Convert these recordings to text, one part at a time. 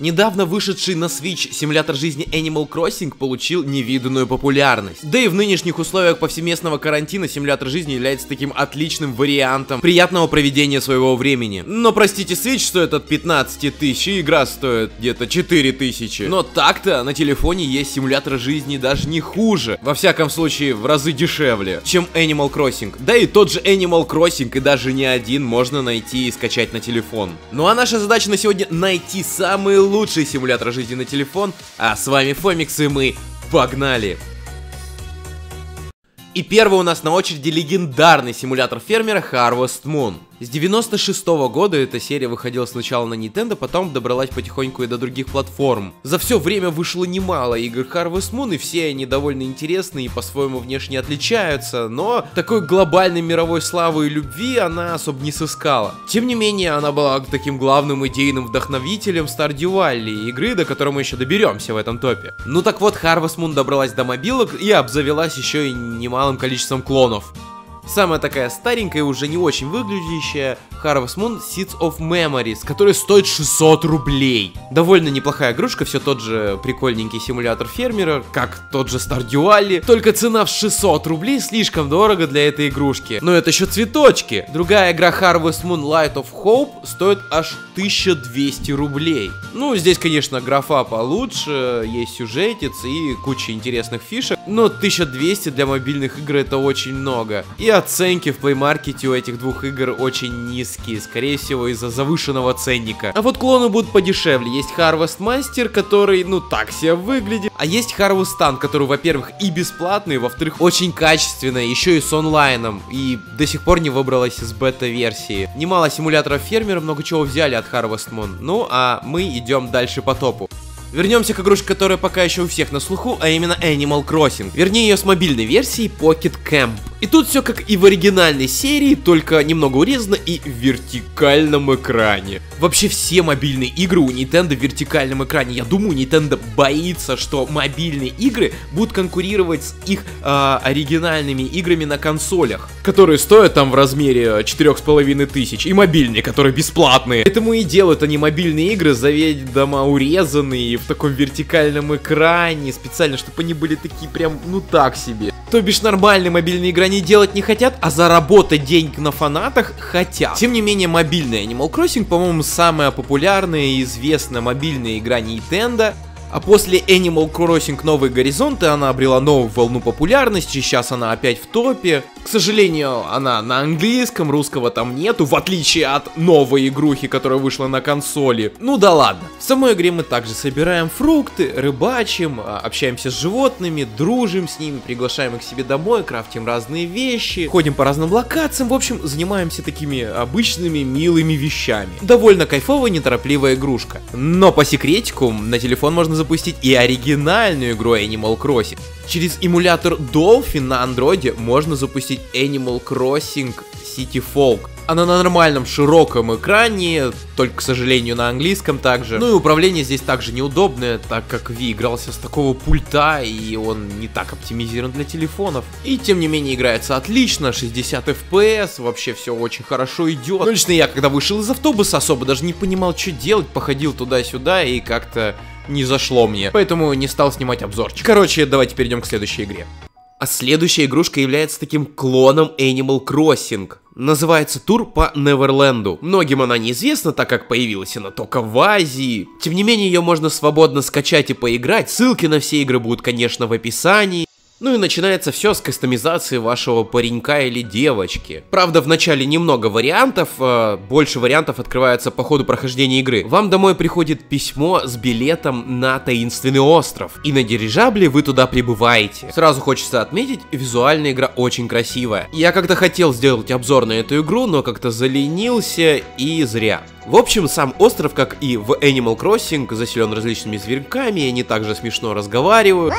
Недавно вышедший на Switch симулятор жизни Animal Crossing получил невиданную популярность. Да и в нынешних условиях повсеместного карантина симулятор жизни является таким отличным вариантом приятного проведения своего времени. Но простите, Switch стоит от 15 тысяч, и игра стоит где-то 4 тысячи. Но так-то на телефоне есть симулятор жизни даже не хуже. Во всяком случае, в разы дешевле, чем Animal Crossing. Да и тот же Animal Crossing, и даже не один, можно найти и скачать на телефон. Ну а наша задача на сегодня найти самый лучший симулятор жизни на телефон. А с вами Фомикс, и мы погнали! И первый у нас на очереди легендарный симулятор фермера Harvest Moon. С 96 -го года эта серия выходила сначала на Nintendo, потом добралась потихоньку и до других платформ. За все время вышло немало игр Harvest Moon, и все они довольно интересны и по-своему внешне отличаются, но такой глобальной мировой славы и любви она особо не сыскала. Тем не менее, она была таким главным идейным вдохновителем Stardew Valley, игры, до которой мы еще доберемся в этом топе. Ну так вот, Harvest Moon добралась до мобилок и обзавелась еще и немалым количеством клонов. Самая такая старенькая, уже не очень выглядящая Harvest Moon Seeds of Memories, которая стоит 600 рублей. Довольно неплохая игрушка, все тот же прикольненький симулятор фермера, как тот же Stardew Valley, только цена в 600 рублей слишком дорого для этой игрушки. Но это еще цветочки. Другая игра Harvest Moon Light of Hope стоит аж 1200 рублей. Ну, здесь, конечно, графа получше, есть сюжетец и куча интересных фишек, но 1200 для мобильных игр это очень много. И оценки в Play Market у этих двух игр очень низкие, скорее всего из-за завышенного ценника. А вот клоны будут подешевле. Есть Harvest Master, который, ну, так себе выглядит. А есть Harvest Stand, который, во-первых, и бесплатный, во-вторых, очень качественный, еще и с онлайном. И до сих пор не выбралась из бета-версии. Немало симуляторов фермера, много чего взяли от Harvest Moon. Ну, а мы идем дальше по топу. Вернемся к игрушке, которая пока еще у всех на слуху, а именно Animal Crossing. Вернее, ее с мобильной версией Pocket Camp. И тут все как и в оригинальной серии, только немного урезано и в вертикальном экране. Вообще все мобильные игры у Nintendo в вертикальном экране. Я думаю, Nintendo боится, что мобильные игры будут конкурировать с их э, оригинальными играми на консолях, которые стоят там в размере четырех с половиной тысяч, и мобильные, которые бесплатные. Поэтому и делают они мобильные игры заведомо урезанные в таком вертикальном экране, специально, чтобы они были такие прям, ну так себе. То бишь нормальные мобильные игры они делать не хотят, а заработать деньги на фанатах хотят. Тем не менее, мобильный Animal Crossing, по-моему, самая популярная и известная мобильная игра Nintendo. А после Animal Crossing Новые Горизонты она обрела новую волну популярности, сейчас она опять в топе. К сожалению, она на английском, русского там нету, в отличие от новой игрухи, которая вышла на консоли. Ну да ладно. В самой игре мы также собираем фрукты, рыбачим, а, общаемся с животными, дружим с ними, приглашаем их к себе домой, крафтим разные вещи, ходим по разным локациям, в общем, занимаемся такими обычными милыми вещами. Довольно кайфовая, неторопливая игрушка. Но по секретику, на телефон можно запустить и оригинальную игру Animal Crossing. Через эмулятор Dolphin на андроиде можно запустить Animal Crossing City Folk. Она на нормальном широком экране, только, к сожалению, на английском также. Ну и управление здесь также неудобное, так как Ви игрался с такого пульта, и он не так оптимизирован для телефонов. И тем не менее играется отлично, 60 FPS, вообще все очень хорошо идет. Но лично я, когда вышел из автобуса, особо даже не понимал, что делать, походил туда-сюда и как-то не зашло мне, поэтому не стал снимать обзорчик. Короче, давайте перейдем к следующей игре. А следующая игрушка является таким клоном Animal Crossing. Называется тур по Неверленду. Многим она неизвестна, так как появилась она только в Азии. Тем не менее, ее можно свободно скачать и поиграть. Ссылки на все игры будут, конечно, в описании. Ну и начинается все с кастомизации вашего паренька или девочки. Правда, в начале немного вариантов, э, больше вариантов открывается по ходу прохождения игры. Вам домой приходит письмо с билетом на таинственный остров, и на дирижабле вы туда прибываете. Сразу хочется отметить, визуальная игра очень красивая. Я как-то хотел сделать обзор на эту игру, но как-то заленился и зря. В общем, сам остров, как и в Animal Crossing, заселен различными зверьками, и они также смешно разговаривают.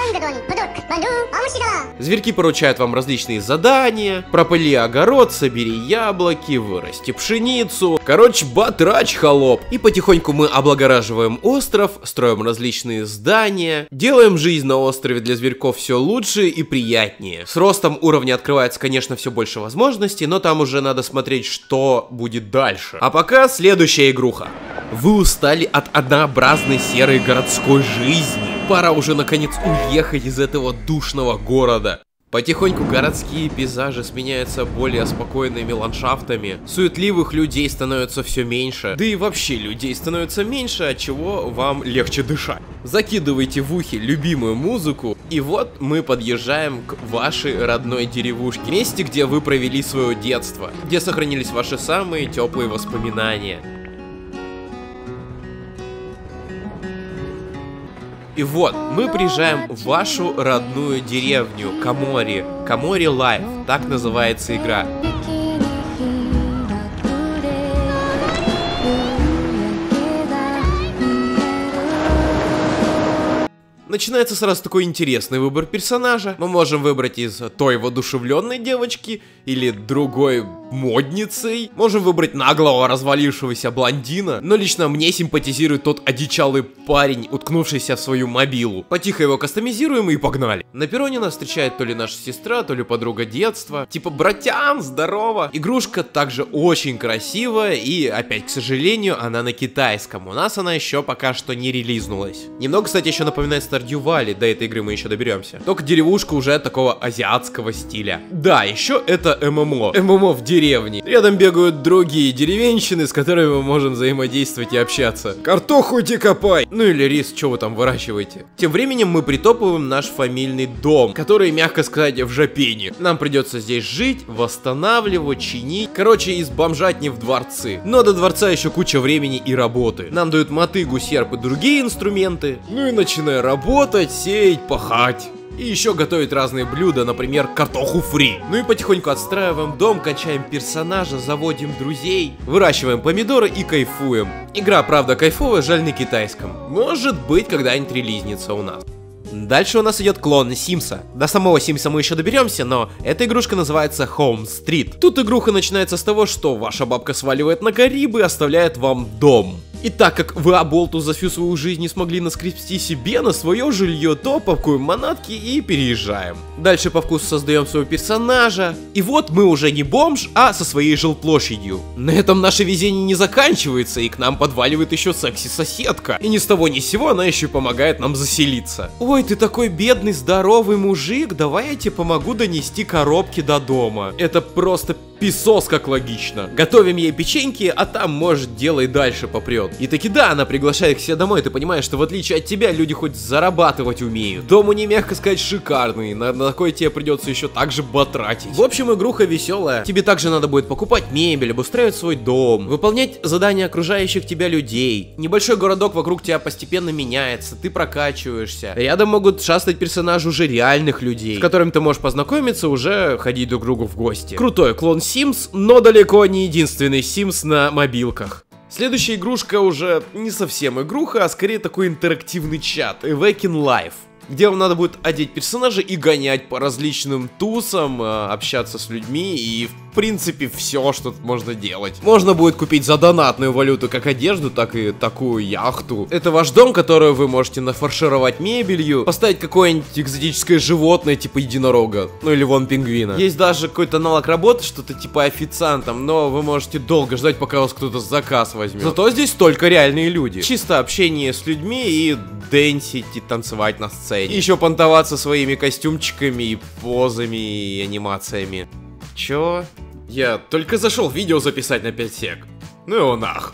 Зверьки поручают вам различные задания. Пропыли огород, собери яблоки, вырасти пшеницу. Короче, батрач холоп. И потихоньку мы облагораживаем остров, строим различные здания. Делаем жизнь на острове для зверьков все лучше и приятнее. С ростом уровня открывается, конечно, все больше возможностей, но там уже надо смотреть, что будет дальше. А пока следующая игруха. Вы устали от однообразной серой городской жизни. Пора уже наконец уехать из этого душного города. Потихоньку городские пейзажи сменяются более спокойными ландшафтами, суетливых людей становится все меньше, да и вообще людей становится меньше, от чего вам легче дышать. Закидывайте в ухи любимую музыку, и вот мы подъезжаем к вашей родной деревушке, месте, где вы провели свое детство, где сохранились ваши самые теплые воспоминания. И вот, мы приезжаем в вашу родную деревню Камори. Камори Life, так называется игра. Начинается сразу такой интересный выбор персонажа. Мы можем выбрать из той воодушевленной девочки или другой модницей. Можем выбрать наглого развалившегося блондина. Но лично мне симпатизирует тот одичалый парень, уткнувшийся в свою мобилу. Потихо его кастомизируем и погнали. На перроне нас встречает то ли наша сестра, то ли подруга детства. Типа, братян, здорово. Игрушка также очень красивая и, опять, к сожалению, она на китайском. У нас она еще пока что не релизнулась. Немного, кстати, еще напоминает Stardew Valley, до этой игры мы еще доберемся. Только деревушка уже такого азиатского стиля. Да, еще это ММО. ММО в деревне. Рядом бегают другие деревенщины, с которыми мы можем взаимодействовать и общаться. Картоху иди копай! Ну или рис, что вы там выращиваете? Тем временем мы притопываем наш фамильный дом, который, мягко сказать, в жопине. Нам придется здесь жить, восстанавливать, чинить. Короче, из бомжатни в дворцы. Но до дворца еще куча времени и работы. Нам дают мотыгу, серп и другие инструменты. Ну и начиная работать, сеять, пахать. И еще готовить разные блюда, например, картоху фри. Ну и потихоньку отстраиваем дом, качаем персонажа, заводим друзей, выращиваем помидоры и кайфуем. Игра, правда, кайфовая, жаль на китайском. Может быть, когда-нибудь релизнится у нас. Дальше у нас идет клон Симса. До самого Симса мы еще доберемся, но эта игрушка называется Home Street. Тут игруха начинается с того, что ваша бабка сваливает на Карибы и оставляет вам дом. И так как вы Аболту за всю свою жизнь не смогли наскрести себе на свое жилье, то пакуем манатки и переезжаем. Дальше по вкусу создаем своего персонажа. И вот мы уже не бомж, а со своей жилплощадью. На этом наше везение не заканчивается, и к нам подваливает еще секси-соседка. И ни с того ни с сего она еще помогает нам заселиться. Ой, ты такой бедный, здоровый мужик, давай я тебе помогу донести коробки до дома. Это просто писос как логично. Готовим ей печеньки, а там, может, делай дальше попрет. И таки да, она приглашает к себе домой, ты понимаешь, что в отличие от тебя, люди хоть зарабатывать умеют. Дом у нее, мягко сказать, шикарный, на, на такой тебе придется еще так же батратить. В общем, игруха веселая. Тебе также надо будет покупать мебель, обустраивать свой дом, выполнять задания окружающих тебя людей. Небольшой городок вокруг тебя постепенно меняется, ты прокачиваешься. Рядом могут шастать персонажи уже реальных людей, с которыми ты можешь познакомиться, уже ходить друг к другу в гости. Крутой клон Sims, но далеко не единственный Sims на мобилках. Следующая игрушка уже не совсем игруха, а скорее такой интерактивный чат. Awaken Life где вам надо будет одеть персонажа и гонять по различным тусам, э, общаться с людьми и в принципе все, что тут можно делать. Можно будет купить за донатную валюту как одежду, так и такую яхту. Это ваш дом, который вы можете нафаршировать мебелью, поставить какое-нибудь экзотическое животное типа единорога, ну или вон пингвина. Есть даже какой-то аналог работы, что-то типа официантом, но вы можете долго ждать, пока вас кто-то заказ возьмет. Зато здесь только реальные люди. Чисто общение с людьми и дэнсить и танцевать на сцене. И еще понтоваться своими костюмчиками и позами и анимациями. Чё? Я только зашел видео записать на 5 сек. Ну его нах.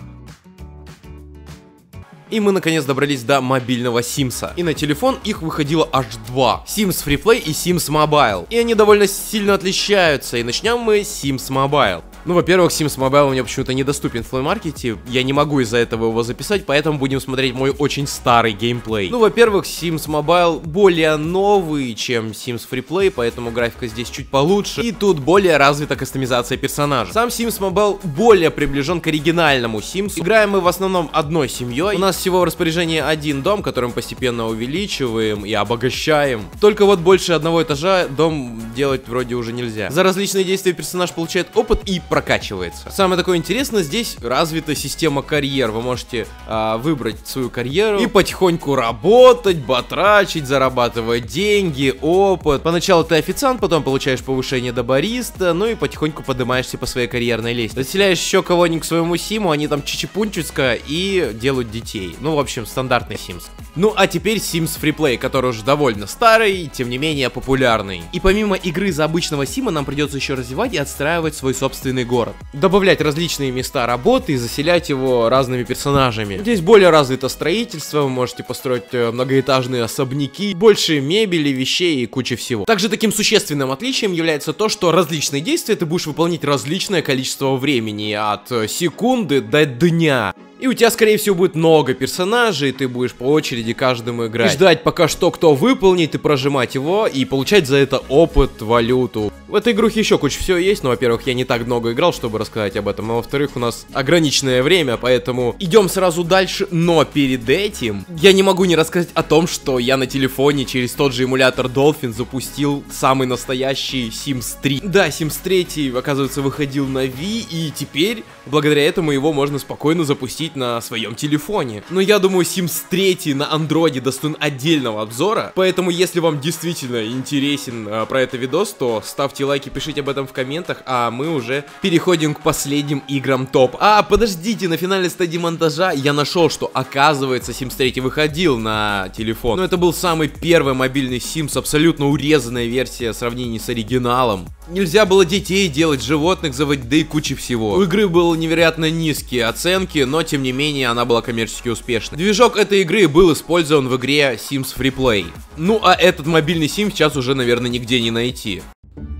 И мы наконец добрались до мобильного Симса. И на телефон их выходило аж два. Sims Freeplay и Sims Mobile. И они довольно сильно отличаются. И начнем мы с Sims Mobile. Ну, во-первых, Sims Mobile у меня почему-то недоступен в плеймаркете, я не могу из-за этого его записать, поэтому будем смотреть мой очень старый геймплей. Ну, во-первых, Sims Mobile более новый, чем Sims Freeplay, поэтому графика здесь чуть получше, и тут более развита кастомизация персонажа. Сам Sims Mobile более приближен к оригинальному Sims. Играем мы в основном одной семьей. У нас всего в распоряжении один дом, который мы постепенно увеличиваем и обогащаем. Только вот больше одного этажа дом делать вроде уже нельзя. За различные действия персонаж получает опыт и прокачивается. Самое такое интересное, здесь развита система карьер. Вы можете а, выбрать свою карьеру и потихоньку работать, батрачить, зарабатывать деньги, опыт. Поначалу ты официант, потом получаешь повышение до бариста, ну и потихоньку поднимаешься по своей карьерной лестнице. Заселяешь еще кого-нибудь к своему симу, они там чичипунчуска и делают детей. Ну, в общем, стандартный Sims. Ну, а теперь Sims Freeplay, который уже довольно старый, тем не менее популярный. И помимо игры за обычного Сима, нам придется еще развивать и отстраивать свой собственный город. Добавлять различные места работы и заселять его разными персонажами. Здесь более развито строительство, вы можете построить э, многоэтажные особняки, больше мебели, вещей и куча всего. Также таким существенным отличием является то, что различные действия ты будешь выполнять различное количество времени, от э, секунды до дня. И у тебя, скорее всего, будет много персонажей, ты будешь по очереди каждому играть. И ждать, пока что кто выполнит, и прожимать его, и получать за это опыт, валюту. В этой игрухе еще куча всего есть, но, во-первых, я не так много играл, чтобы рассказать об этом, а во-вторых, у нас ограниченное время, поэтому идем сразу дальше, но перед этим я не могу не рассказать о том, что я на телефоне через тот же эмулятор Dolphin запустил самый настоящий Sims 3. Да, Sims 3, оказывается, выходил на Wii, и теперь, благодаря этому, его можно спокойно запустить на своем телефоне. Но я думаю, Sims 3 на андроиде достоин отдельного обзора, поэтому если вам действительно интересен э, про это видос, то ставьте лайки, пишите об этом в комментах, а мы уже переходим к последним играм топ. А, подождите, на финальной стадии монтажа я нашел, что оказывается Sims 3 выходил на телефон. Но это был самый первый мобильный Sims, абсолютно урезанная версия в сравнении с оригиналом. Нельзя было детей делать, животных заводить, да и куча всего. У игры были невероятно низкие оценки, но тем не менее она была коммерчески успешной. Движок этой игры был использован в игре Sims Freeplay. Ну а этот мобильный Sims сейчас уже, наверное, нигде не найти.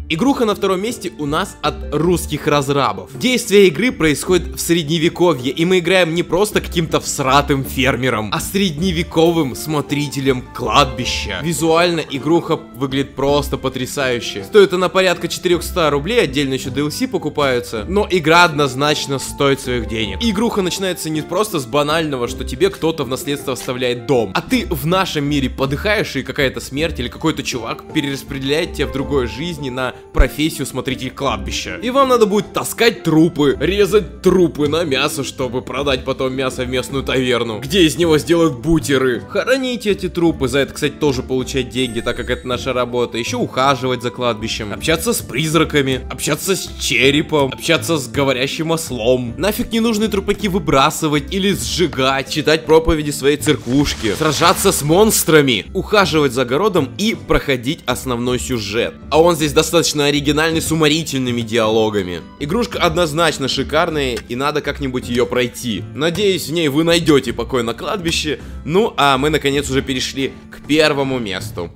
Игруха на втором месте у нас от русских разрабов. Действие игры происходит в средневековье, и мы играем не просто каким-то всратым фермером, а средневековым смотрителем кладбища. Визуально игруха выглядит просто потрясающе. Стоит она порядка 400 рублей, отдельно еще DLC покупаются, но игра однозначно стоит своих денег. игруха начинается не просто с банального, что тебе кто-то в наследство оставляет дом, а ты в нашем мире подыхаешь, и какая-то смерть или какой-то чувак перераспределяет тебя в другой жизни на профессию смотритель кладбища. И вам надо будет таскать трупы, резать трупы на мясо, чтобы продать потом мясо в местную таверну, где из него сделают бутеры. Хоронить эти трупы, за это, кстати, тоже получать деньги, так как это наша работа. Еще ухаживать за кладбищем, общаться с призраками, общаться с черепом, общаться с говорящим ослом. Нафиг ненужные трупаки выбрасывать или сжигать, читать проповеди своей церквушки, сражаться с монстрами, ухаживать за огородом и проходить основной сюжет. А он здесь достаточно достаточно оригинальный с уморительными диалогами. Игрушка однозначно шикарная и надо как-нибудь ее пройти. Надеюсь, в ней вы найдете покой на кладбище. Ну, а мы наконец уже перешли к первому месту.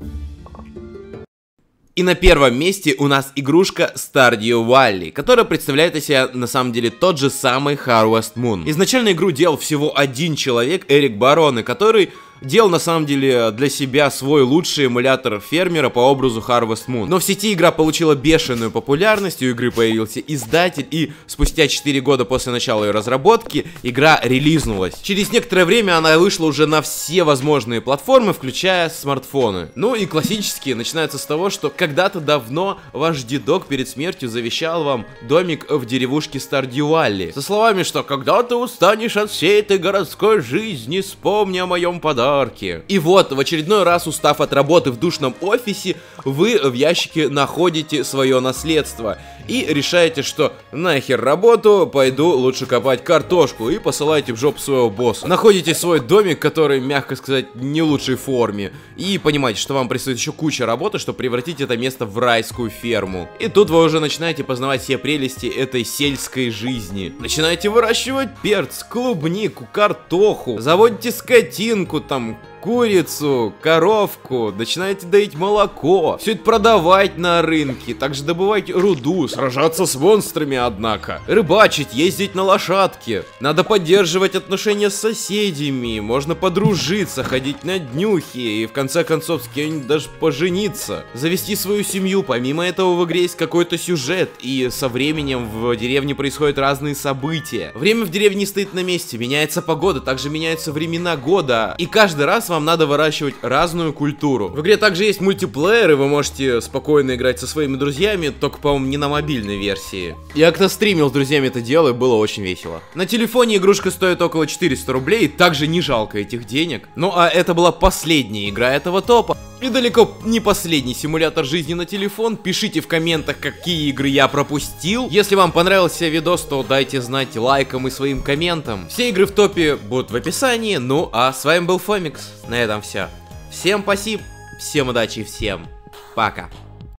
И на первом месте у нас игрушка Stardew Valley, которая представляет из себя на самом деле тот же самый Harvest Moon. Изначально игру делал всего один человек, Эрик Бароны, который делал на самом деле для себя свой лучший эмулятор фермера по образу Harvest Moon. Но в сети игра получила бешеную популярность, у игры появился издатель, и спустя 4 года после начала ее разработки игра релизнулась. Через некоторое время она вышла уже на все возможные платформы, включая смартфоны. Ну и классические начинаются с того, что когда-то давно ваш дедок перед смертью завещал вам домик в деревушке Стардювалли. Со словами, что когда ты устанешь от всей этой городской жизни, вспомни о моем подарке подарки. И вот, в очередной раз устав от работы в душном офисе, вы в ящике находите свое наследство и решаете, что нахер работу, пойду лучше копать картошку и посылаете в жопу своего босса. Находите свой домик, который, мягко сказать, не лучшей форме, и понимаете, что вам предстоит еще куча работы, чтобы превратить это место в райскую ферму. И тут вы уже начинаете познавать все прелести этой сельской жизни. Начинаете выращивать перц, клубнику, картоху, заводите скотинку, там, курицу, коровку, начинаете доить молоко, все это продавать на рынке, также добывать руду, сражаться с монстрами, однако, рыбачить, ездить на лошадке. Надо поддерживать отношения с соседями, можно подружиться, ходить на днюхи и в конце концов с кем-нибудь даже пожениться. Завести свою семью, помимо этого в игре есть какой-то сюжет, и со временем в деревне происходят разные события. Время в деревне стоит на месте, меняется погода, также меняются времена года, и каждый раз вам надо выращивать разную культуру. В игре также есть мультиплеер, и вы можете спокойно играть со своими друзьями, только, по-моему, не на мобильной версии. Я как-то стримил с друзьями это дело, и было очень весело. На телефоне игрушка стоит около 400 рублей, также не жалко этих денег. Ну а это была последняя игра этого топа. И далеко не последний симулятор жизни на телефон. Пишите в комментах, какие игры я пропустил. Если вам понравился видос, то дайте знать лайком и своим комментом. Все игры в топе будут в описании. Ну а с вами был Фомикс. На этом все. Всем спасибо, всем удачи и всем пока.